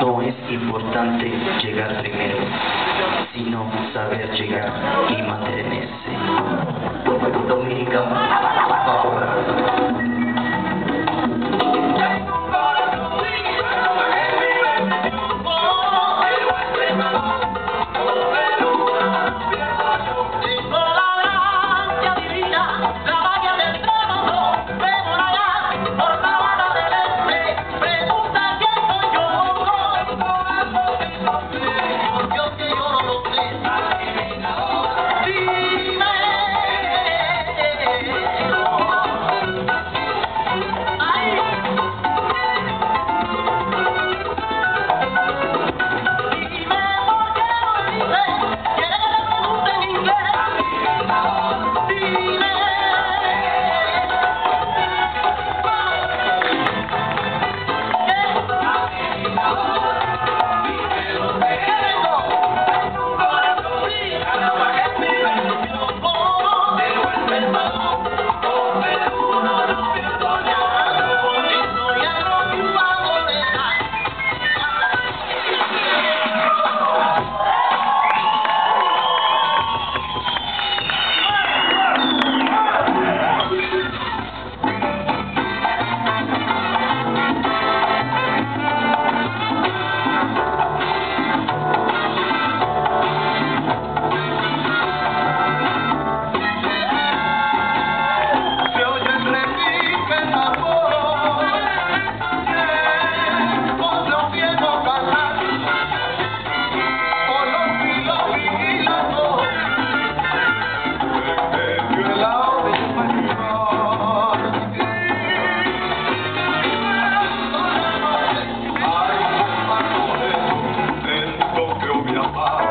No es importante llegar primero, sino saber llegar y mantenerse. Amen. no